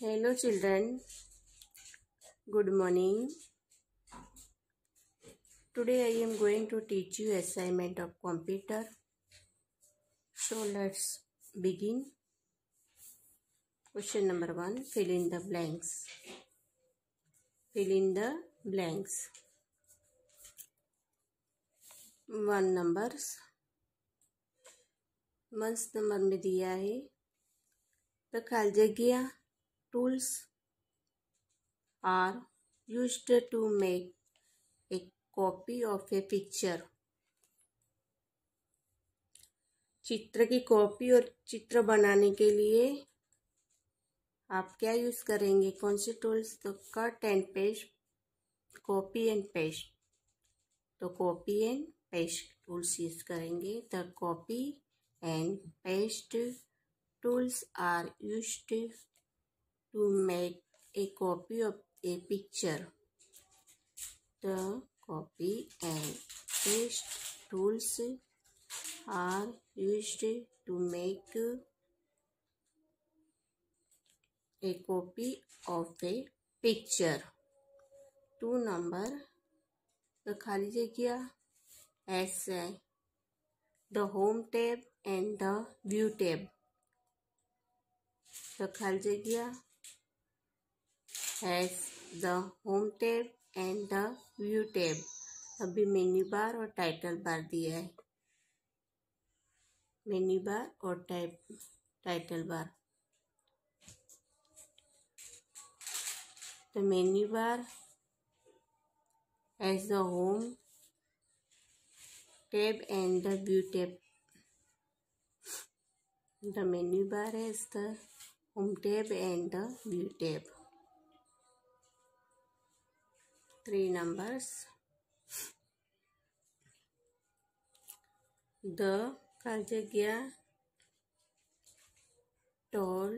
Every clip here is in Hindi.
Hello children, good morning. Today I am going to teach you assignment of computer. So let's begin. Question number 1 fill in the blanks. Fill in the blanks. One numbers month number में दिया है तो खाली जगह tools are used to make a copy of a picture. चित्र की कॉपी और चित्र बनाने के लिए आप क्या यूज़ करेंगे? कौन से टूल्स तो cut and paste copy and paste तो copy and paste tools use करेंगे। The copy and paste tools are used to make a copy of a picture. The copy and paste tools are used to make a copy of a picture. Two number the खाली जगह ऐसे the home tab and the view tab the खाली जगह has the home tab and the view tab अभी मेन्यू बार और टाइटल बार दिया है मेन्यू बार और type title bar the menu bar has the home tab and the view tab the menu bar has the home tab and the view tab three numbers. The Kaljagya tool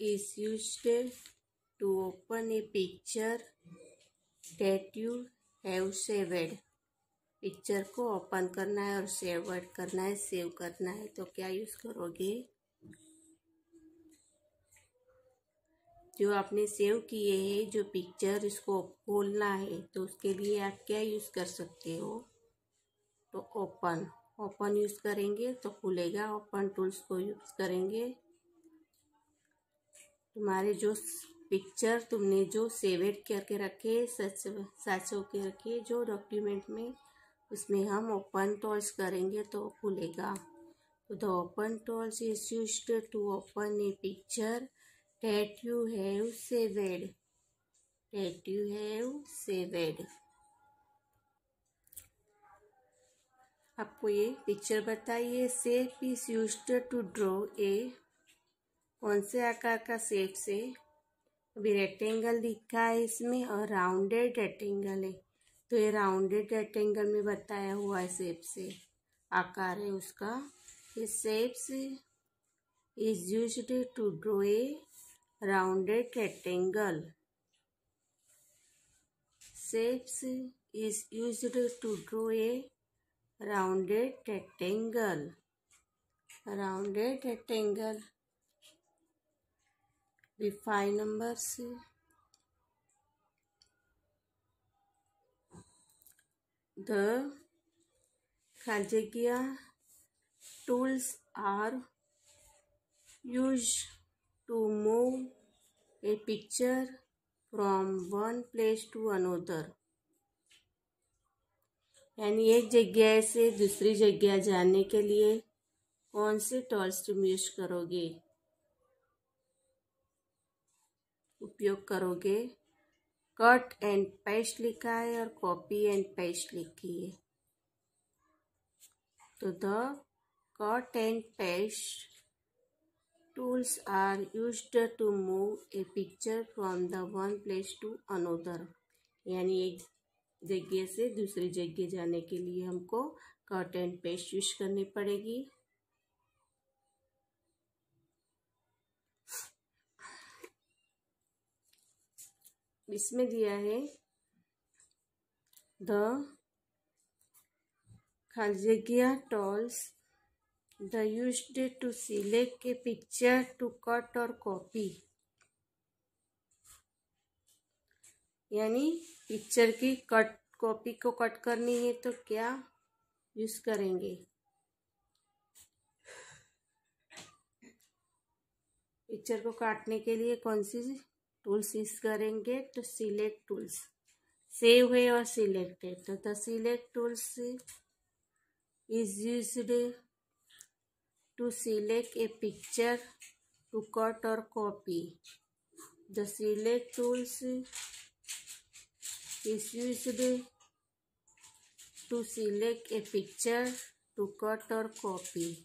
is used to open a picture that you have saved. Picture को ओपन करना है और सेव करना है सेव करना है तो क्या यूज़ करोगे जो आपने सेव किए हैं, जो पिक्चर इसको खोलना है तो उसके लिए आप क्या यूज़ कर सकते हो? तो ओपन ओपन यूज़ करेंगे तो खुलेगा। ओपन टूल्स को यूज़ करेंगे। तुम्हारे जो पिक्चर तुमने जो सेवेड करके रखे सच सच के रखे, जो डॉक्यूमेंट में, उसमें हम ओपन टॉल्स करेंगे तो खुलेगा। The open tools is use to open a picture that you have saved that you आपको ये पिक्चर बताइए, shape is use to draw a. कौन से आकार का सेफ़ से? अभी रेक्टेंगल दिखा है इसमें और राउंडेड रेक्टेंगल है। तो ये राउंडेड रेक्टेंगल में बताया हुआ है सेप से। आकार है उसका। ये shapes is use to draw a rounded rectangle. Shapes is used to draw a rounded rectangle. Rounded rectangle. The five numbers. The Khajagia tools are used to move a picture from one place to another. यानी एक जगह से दूसरी जगह जाने के लिए कौन से टॉल्स तुम यूज़ करोगे? उपयोग करोगे? कट एंड पेस्ट लिखा है और कॉपी एंड पेस्ट लिखी है। तो the cut and paste tools are used to move a picture from the one place to another. यानी एक जगह से दूसरी जगह जाने के लिए हमको कट एंड पेस्ट यूज़ करनी पड़ेगी। इसमें दिया है the खालजगिया tools the used to select a picture to cut or copy. यानी पिक्चर की कट कॉपी को कट करनी है तो क्या यूज़ करेंगे? पिक्चर को काटने के लिए कौन सी टूल्स यूज़ करेंगे? तो सिलेक्ट टूल्स सेव है और सिलेक्टेड तो the select tools is used to select a picture to cut और copy the select tools is used to select a picture to cut or copy.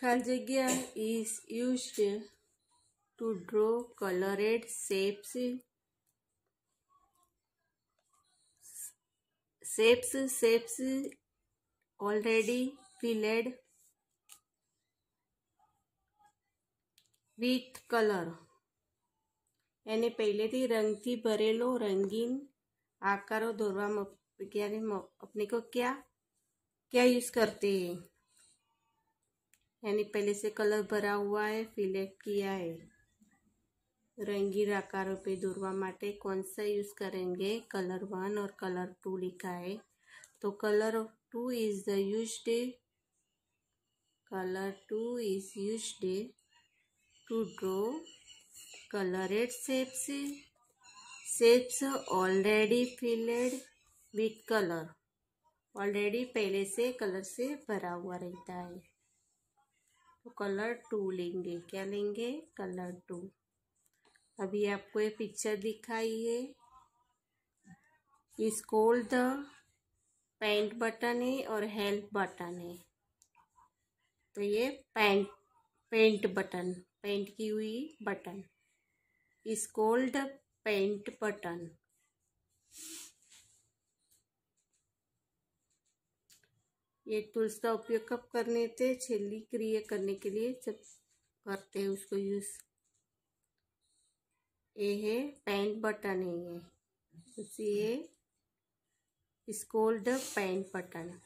Khaljagya is used to draw colored shapes shapes shapes already filled with colour એને પહેલેથી રંગથી ભરેલો રંગીન आकारों दौरवा यानी अपने को क्या क्या यूज करते हैं यानी पहले से कलर भरा हुआ है फिलेक्ट किया है रंगीन आकारों पे माटे कौन सा यूज़ करेंगे? कलर वन और कलर टू लिखा है। तो colour two is the use colour two is use day to draw colored shapes shapes already filled with color already पहले से कलर से भरा हुआ रहता है। तो कलर टू लेंगे। क्या लेंगे? Colour two. अभी आपको ये पिक्चर दिखाई है। इस कोल्ड द पेंट बटन है और हेल्प बटन है। तो ये पेंट पेंट बटन पेंट की हुई button is called paint button ये टूल्स का उपयोग कब करने थे? छेली क्रिया करने के लिए जब करते हैं उसको यूज़ ये है पेंट बटन है ये। ये is called paint button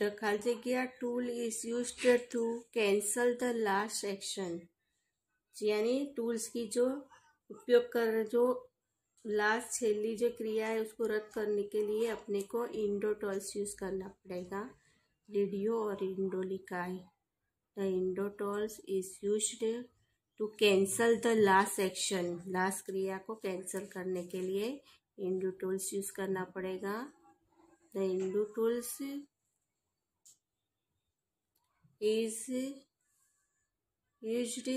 The Khaljagia tool is used to cancel the last action. यानी टूल्स की जो उपयोग कर, जो लास्ट छेली जो क्रिया है, उसको रद्द करने के लिए अपने को इंडो टॉल्स यूज़ करना पड़ेगा। रेडियो और इंडो है undo tools is use to cancel the last action last क्रिया को कैंसल करने के लिए टूल्स यूज़ करना पड़ेगा the undo is used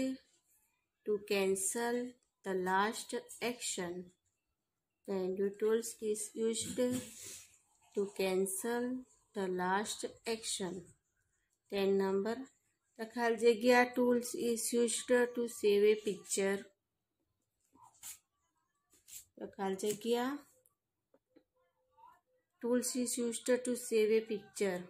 to cancel the last action. The undo tools is used to cancel the last action. 10 number. The Khaljagia tools is used to save a picture. The Khaljagia tools is used to save a picture.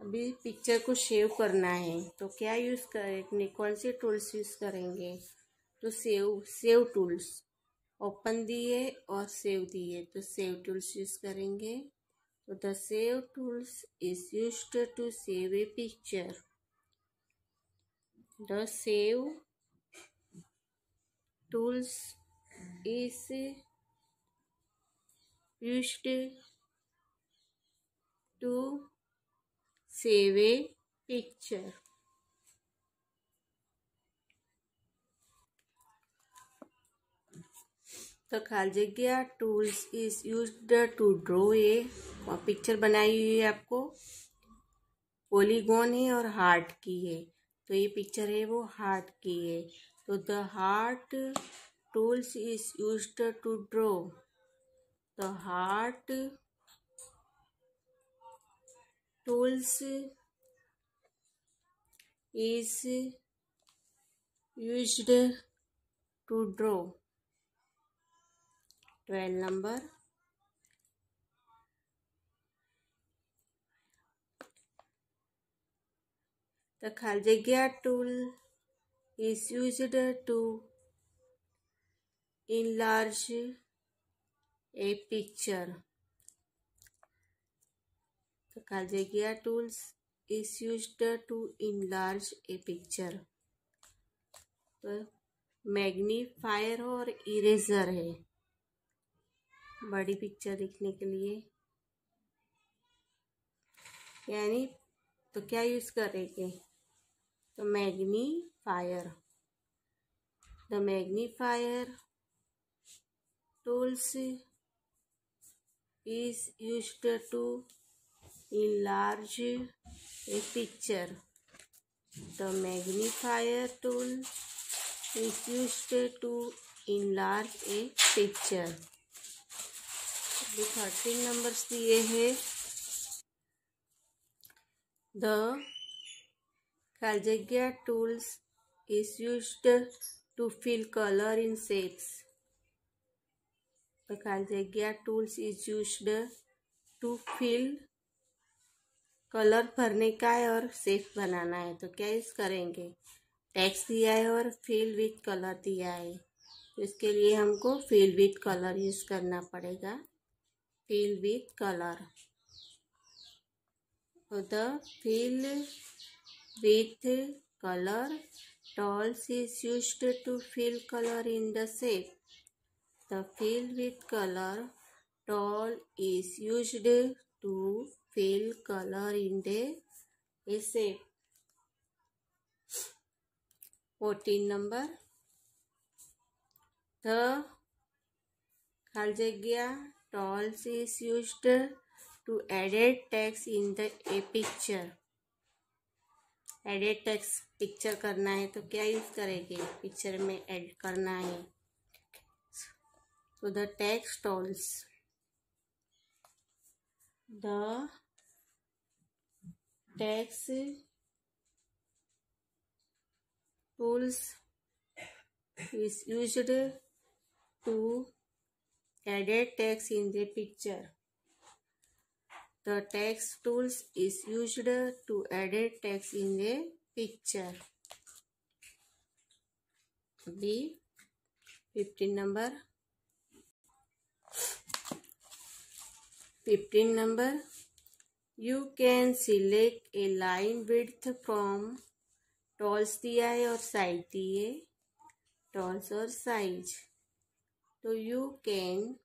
अभी पिक्चर को सेव करना है तो क्या यूज़ करेंगे? कौन से टूल्स यूज़ करेंगे? तो सेव सेव टूल्स। ओपन दिए और सेव दिए तो सेव टूल्स यूज़ करेंगे। तो the save tools is use to save a picture. The save tools is use to save a picture. तो खालजग्या tools is use to draw a picture बनाई हुई है आपको पोलीगोन है और हार्ट की है तो ये पिक्चर है वो हार्ट की है। तो the heart tools is use to draw the heart tools is used to draw. 12 number. The Khaljagya tool is used to enlarge a picture. तो कालजेगिया tools is used to enlarge a picture तो मैग्नीफायर और इरेजर है। बड़ी पिक्चर दिखने के लिए। यानी तो क्या यूज़ करेंगे? तो magnifier the magnifier tools is used to enlarge a picture the magnifier tool is used to enlarge a picture thirteen numbers दिए हैं The Kaljagya tools is used to fill color in shapes. The Kaljagya tools is used to fill colour भरने का है और सेफ़ बनाना है। तो क्या यूज़ करेंगे? टेक्स्ट दिया है और फिल विथ कलर दिया है। तो इसके लिए हमको फिल विथ कलर यूज़ करना पड़ेगा। Fill with colour the fill with color tools is used to fill color in the shape. The fill with color tool is used to fill color in the shape. 14 number the Khaljagya tools is used to edit text in the a picture edit text picture करना है तो क्या यूज़ करेंगे? पिक्चर में एड करना है। तो the text tools the text tools is used to edit text in the picture. The text tools is used to edit text in a picture. B 15 number. 15 number. You can select a line width from tolls DI or side DA tolls or size. So you can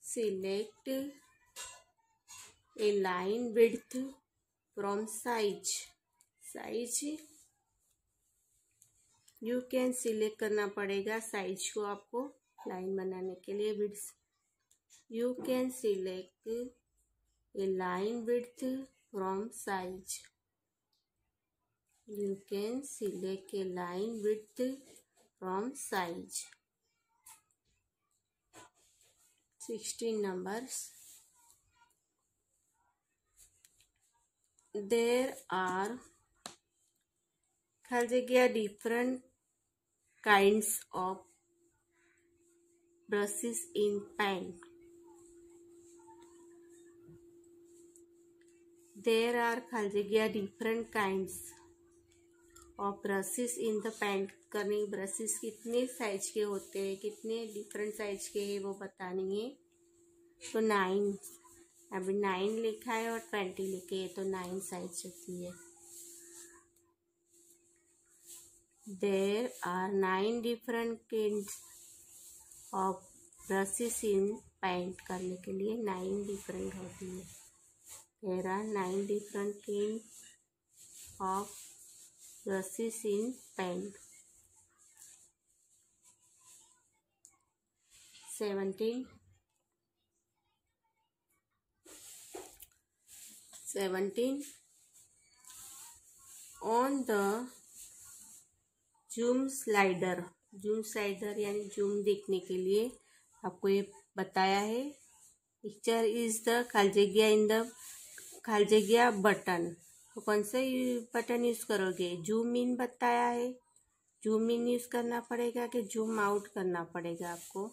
select a line width from size. Size you can select करना पड़ेगा साइज़ को आपको लाइन बनाने के लिए width you can select a line width from size you can select a line width from size sixteen numbers there are ख्याल जी different kind of brushes in paint there are ख्याल जी डिफरेंट काइंड और ब्रशेस इन द पेंट करनी ब्रशेस कितने साइज़ के होते हैं, कितने डिफरेंट साइज़ के हैं, वो बतानी है। तो नाइन अभी नाइन लिखा है और ट्वेंटी लिखे है तो नाइन साइज़ होती है। There are nine different kind of brushes in paint करने के लिए नाइन डिफरेंट होती है। There are nine different kind of brushes in paint seventeen 17 on the zoom slider zoom slider यानी जूम देखने के लिए आपको ये बताया है। पिक्चर इज़ द खालजेगिया इन द खालजेगिया बटन तो कौन सा बटन यूज़ करोगे? जूम इन बताया है। जूम इन यूज़ करना पड़ेगा कि जूम आउट करना पड़ेगा आपको।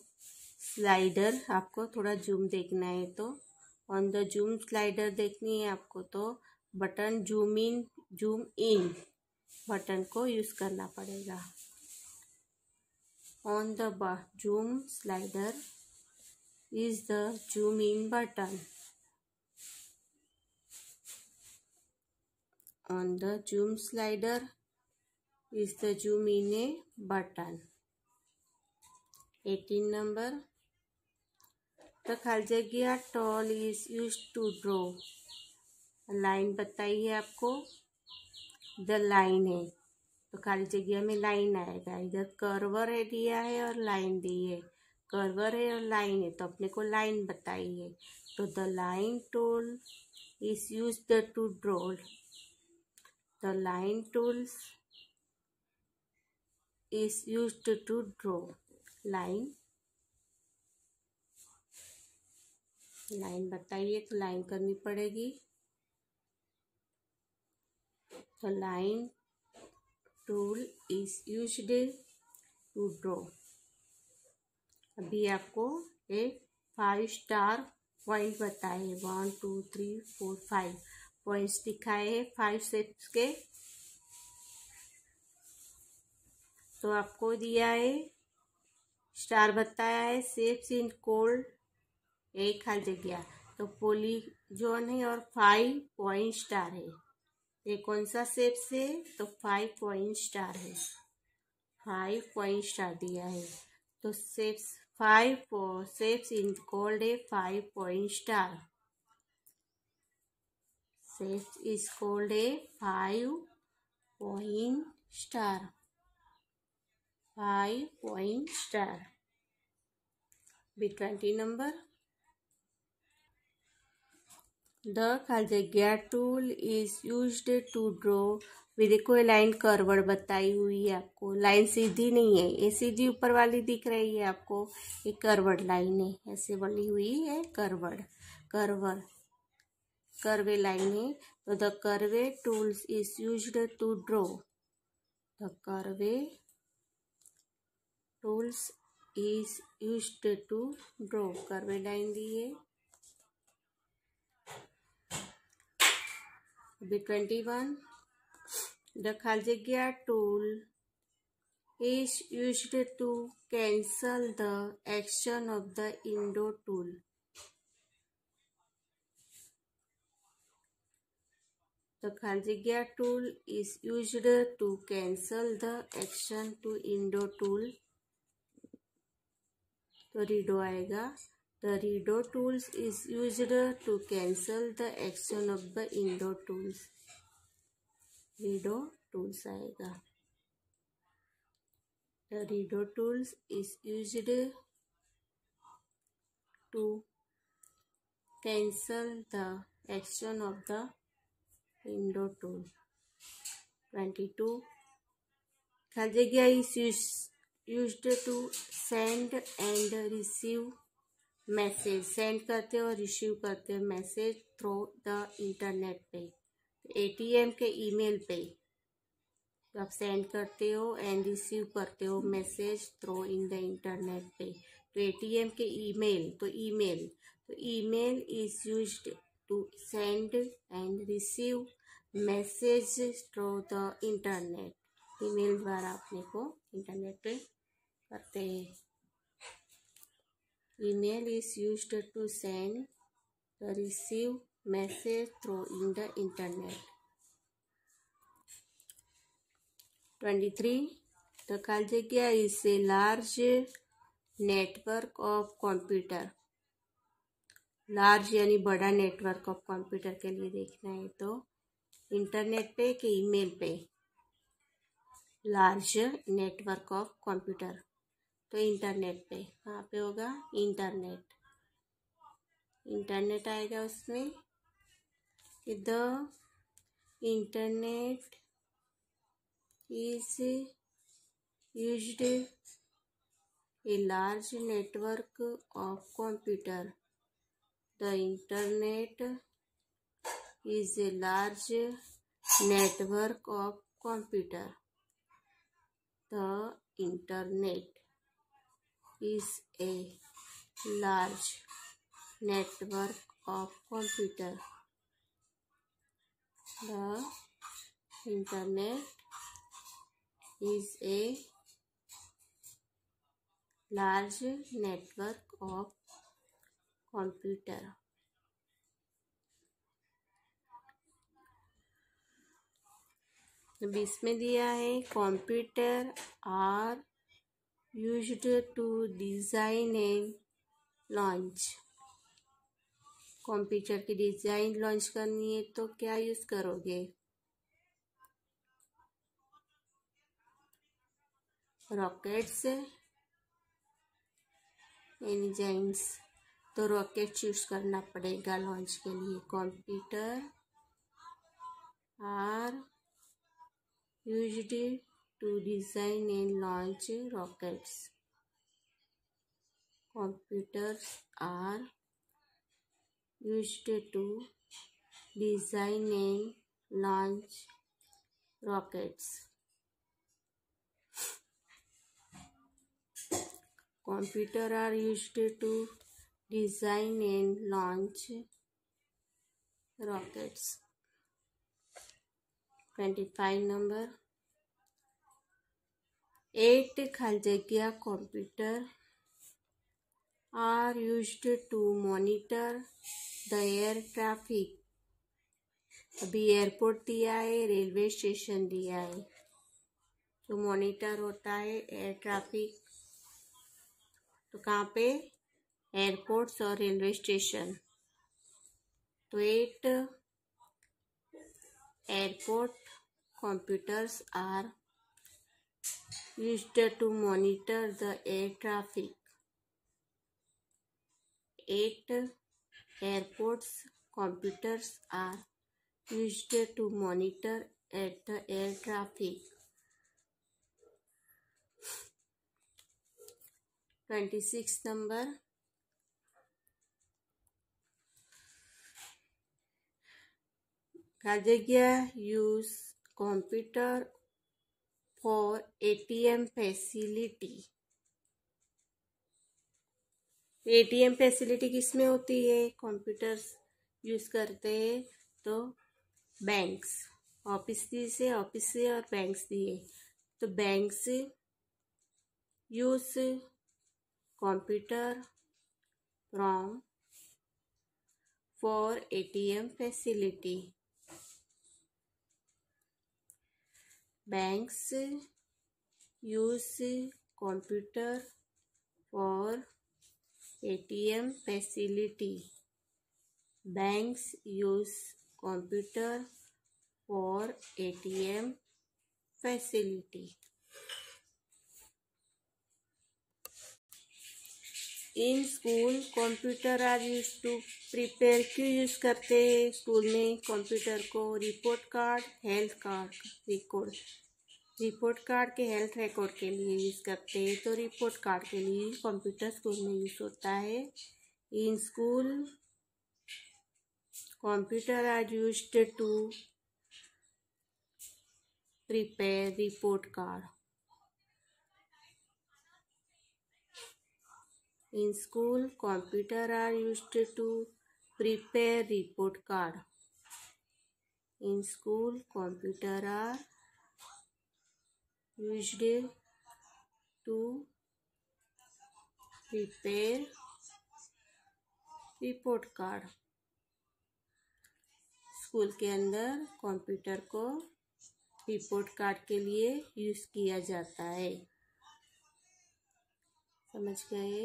स्लाइडर आपको थोड़ा जूम देखना है तो। ऑन द जूम स्लाइडर देखनी है आपको तो button zoom in zoom in button को यूज़ करना पड़ेगा। On the zoom slider is the zoom in button on the zoom slider is the zoom in a button eighteen number खाली जगह tool is use to draw line बताई है आपको? द लाइन है। तो खाली जगह में लाइन आएगा। इधर कर्वर है दिया है और लाइन दी है। कर्वर है और लाइन है। तो अपने को लाइन बताई है तो the line tool is use the to draw the line tools is use to draw line line बताइए तो लाइन करनी पड़ेगी। तो line tool is used to draw अभी आपको एक फाइव स्टार पॉइंट बताए one two three four five points दिखाए हैं फाइव सेप्स के। तो आपको दिया है। स्टार बताया है। सेप्स इन कोल्ड एक खाली जगह। तो पोली जोन है और फाइव पॉइंट स्टार है। ये कौन सा सेप्स है तो फाइव पॉइंट स्टार है। फाइव पॉइंट स्टार दिया है। तो shapes five shapes in called a five point star shapes is called a five point star five point star B twenty number जगह tool is use to draw भी देखो ये लाइन करवड़ बताई हुई है आपको। लाइन सीधी नहीं है। ये सीधी ऊपर वाली दिख रही है आपको। ये करवड़ लाइन है। ऐसे बनी हुई है करवड़ करवड़ करवे लाइन है। तो the curve tools is use to draw the curve tools is use to draw curve line दी है। अभी ट्वेंटी वन। द दखल जगह tool. Is use to cancel the action of the undo tool. The खाल जगह tool is use to cancel the action to undo tool. तो रीडो आएगा। the redo tools is used to cancel the action of the undo tools redo tools आएगा the redo tools is used to cancel the action of the window tool twenty two खाली जगह is used to send and receive message, send करते हो, रिसीव करते हो, मैसेज थ्रू द इंटरनेट पे, एटीएम के ईमेल पे। तो आप सेंड करते हो एंड रिसीव करते हो message through in the internet पे। तो एटीएम के ईमेल तो ईमेल तो email is used to send and receive message through the internet. Email द्वारा अपने को इंटरनेट पे करते हैं। Email is used to send the receive message through in the internet. 23. The Kaljagya is a large network of computer. Large यानी बड़ा नेटवर्क ऑफ़ कंप्यूटर के लिए देखना है तो इंटरनेट पे कि ईमेल पे लार्ज नेटवर्क ऑफ़ कंप्यूटर तो इंटरनेट पे, कहाँ पे होगा? इंटरनेट। इंटरनेट आएगा उसमें। The internet is use a large network of computer. The internet is a large network of computer. The internet. Is a large network of computer The internet is a large network of computer. बीस में दिया है computer are used to design and launch computer की डिज़ाइन लॉन्च करनी है तो क्या यूज़ करोगे? रॉकेट्स इंजाइंस तो रॉकेट चूज़ करना पड़ेगा लॉन्च के लिए. Computer are used to design and launch rockets. Computers are used to design and launch rockets. Computer are used to design and launch rockets. 25 number 8 खाली जगह कंप्यूटर are used to monitor the air traffic. अभी एयरपोर्ट दिया है रेलवे स्टेशन दिया है। तो मॉनिटर होता है एयर ट्रैफ़िक तो कहाँ पे? एयरपोर्ट्स और रेलवे स्टेशन तो at airport computers are used to monitor the air traffic eight airports computers are used to monitor at the air traffic. 26 number Kajagya use computer for ATM facility. ATM facility किसमें होती है? कंप्यूटर्स यूज़ करते हैं तो बैंक्स ऑफ़िस से ऑफ़िस से और बैंक्स दिए तो banks use computer from for ATM facility banks use computer for ATM facility. Banks use computer for ATM facility. In school computer are use to prepare क्यों यूज़ करते हैं? स्कूल में कंप्यूटर को report card, health card record report card के हेल्थ रिकॉर्ड के लिए यूज़ करते हैं। तो रिपोर्ट कार्ड के लिए कंप्यूटर स्कूल में यूज़ होता है। In school computer are use to prepare report card. In school computer are use to prepare report card in school computer are used to prepare report card school के अंदर कंप्यूटर को रिपोर्ट कार्ड के लिए यूज़ किया जाता है। समझ गए?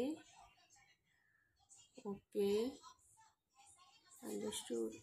ओके। अंडरस्टूड।